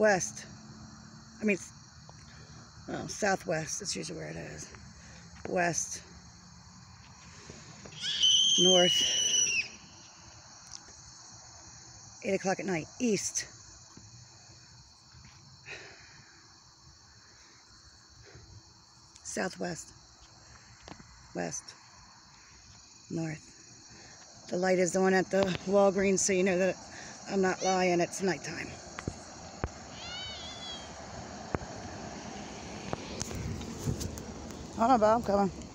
west. I mean, southwest. That's usually where it is. West. North. 8 o'clock at night. East. Southwest. West. North. The light is on at the Walgreens so you know that I'm not lying. It's nighttime. Hold on, Bob. Come on.